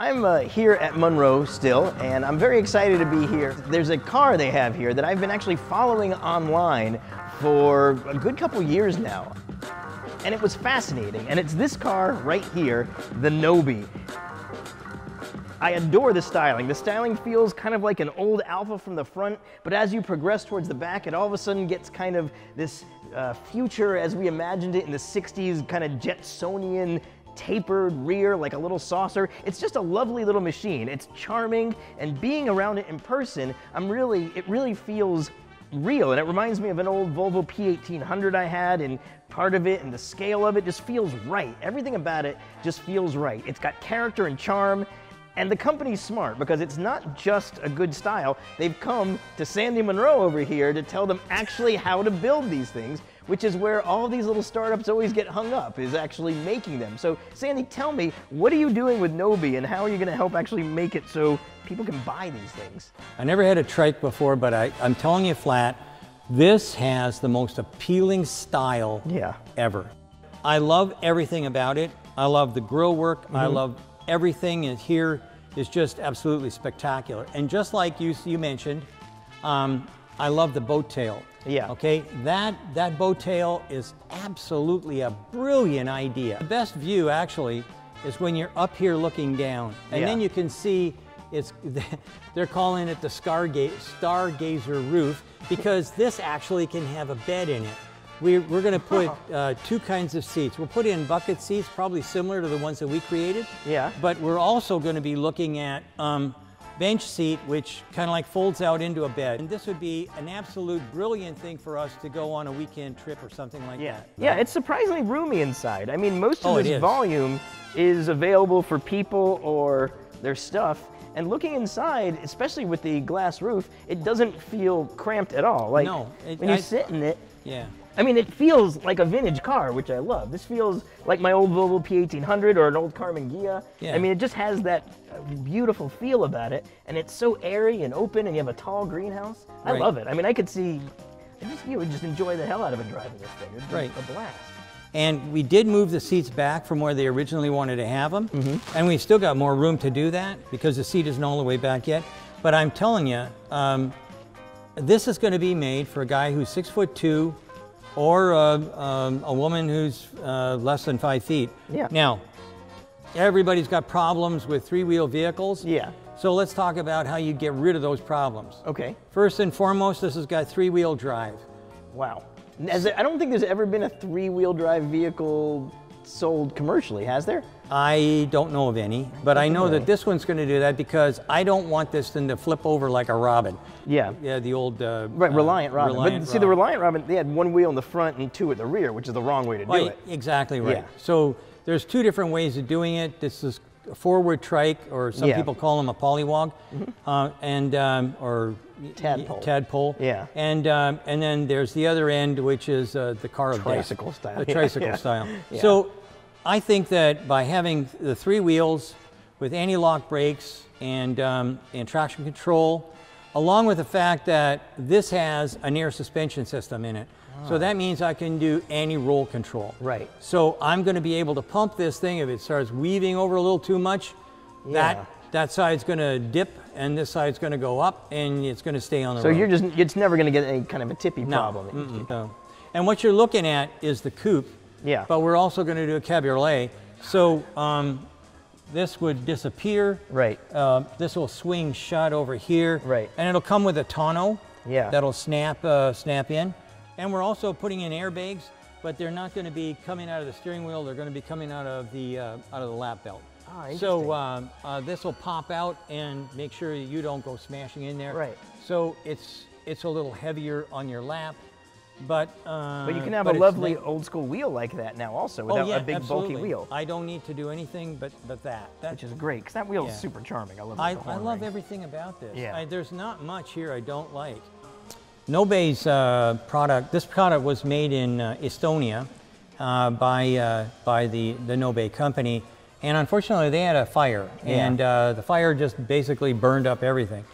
I'm uh, here at Munro still, and I'm very excited to be here. There's a car they have here that I've been actually following online for a good couple years now. And it was fascinating, and it's this car right here, the Nobe. I adore the styling. The styling feels kind of like an old Alfa from the front, but as you progress towards the back, it all of a sudden gets kind of this uh, future as we imagined it in the 60s, kind of Jetsonian tapered rear like a little saucer. It's just a lovely little machine. It's charming and being around it in person, I'm really, it really feels real and it reminds me of an old Volvo P1800 I had and part of it and the scale of it just feels right. Everything about it just feels right. It's got character and charm and the company's smart because it's not just a good style. They've come to Sandy Munro over here to tell them actually how to build these things which is where all these little startups always get hung up, is actually making them. So Sandy, tell me, what are you doing with Nobe and how are you gonna help actually make it so people can buy these things? I never had a trike before, but I, I'm telling you flat, this has the most appealing style yeah. ever. I love everything about it. I love the grill work. Mm -hmm. I mm-hmm. love everything here is just absolutely spectacular. And just like you, you mentioned, um, I love the boat tail. Yeah. Okay, that, that boat tail is absolutely a brilliant idea. The best view actually is when you're up here looking down and yeah. then you can see it's, they're calling it the stargazer roof because this actually can have a bed in it. We, we're going to put uh, two kinds of seats. We'll put in bucket seats, probably similar to the ones that we created. Yeah. But we're also going to be looking at um, bench seat, which kind of like folds out into a bed. And this would be an absolute brilliant thing for us to go on a weekend trip or something like yeah. that. Yeah, it's surprisingly roomy inside. I mean, most of oh, this volume is available for people or their stuff. And looking inside, especially with the glass roof, it doesn't feel cramped at all. Like no, it, when you I, sit in it, yeah. I mean, it feels like a vintage car, which I love. This feels like my old Volvo P1800 or an old Karmann Ghia. Yeah. I mean, it just has that beautiful feel about it, and it's so airy and open, and you have a tall greenhouse. I right. love it. I mean, I could see, I just, you would just enjoy the hell out of it driving this thing. It'd right. a blast. And we did move the seats back from where they originally wanted to have them, mm -hmm. and we've still got more room to do that because the seat isn't all the way back yet. But I'm telling you, um, this is going to be made for a guy who's six foot two, or uh, um, a woman who's uh, less than five feet. Yeah. Now, everybody's got problems with three-wheel vehicles. Yeah. So let's talk about how you get rid of those problems. Okay. First and foremost, this has got three-wheel drive. Wow. There, I don't think there's ever been a three-wheel drive vehicle sold commercially, has there? I don't know of any, but I know that this one's going to do that because I don't want this thing to flip over like a Robin. Yeah. Yeah, the old... Uh, right, Reliant Robin. Reliant but see, Robin. the Reliant Robin, they had one wheel in the front and two at the rear, which is the wrong way to well, do it. Exactly right. Yeah. So there's two different ways of doing it. This is a forward trike, or some yeah. people call them a polywog, mm -hmm. uh, and um, or tadpole. Tadpole. Yeah. And um, and then there's the other end, which is uh, the car of tricycle style. The tricycle yeah. style. So I think that by having the three wheels with anti-lock brakes and, um, and traction control, along with the fact that this has an air suspension system in it. So that means I can do anti-roll control. Right. So I'm going to be able to pump this thing if it starts weaving over a little too much. Yeah. That that side's going to dip and this side's going to go up and it's going to stay on the so road. So you're just it's never going to get any kind of a tippy no. problem. Mm -mm. No. And what you're looking at is the coupe yeah. But we're also going to do a cabriolet. So um, this would disappear. Right. Uh, this will swing shut over here. Right. And it'll come with a tonneau. Yeah. That'll snap uh, snap in. And we're also putting in airbags, but they're not going to be coming out of the steering wheel. They're going to be coming out of the uh, out of the lap belt. Ah, so um, uh, this will pop out and make sure you don't go smashing in there. Right. So it's it's a little heavier on your lap. But, uh, but you can have a lovely old school wheel like that now also without oh, yeah, a big absolutely. bulky wheel. I don't need to do anything but, but that. that Which is great because that wheel yeah. is super charming. I love I, I love everything about this. Yeah. I, there's not much here I don't like. Nobe's uh, product, this product was made in uh, Estonia uh, by, uh, by the, the Nobe company. And unfortunately they had a fire yeah. and uh, the fire just basically burned up everything.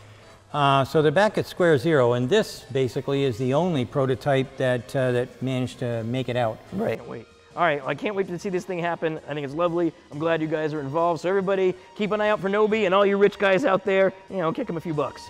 Uh, so they're back at square zero, and this basically is the only prototype that uh, that managed to make it out. Right. Wait. All right, well, I can't wait to see this thing happen. I think it's lovely. I'm glad you guys are involved. So everybody, keep an eye out for Nobe and all you rich guys out there. You know, kick them a few bucks.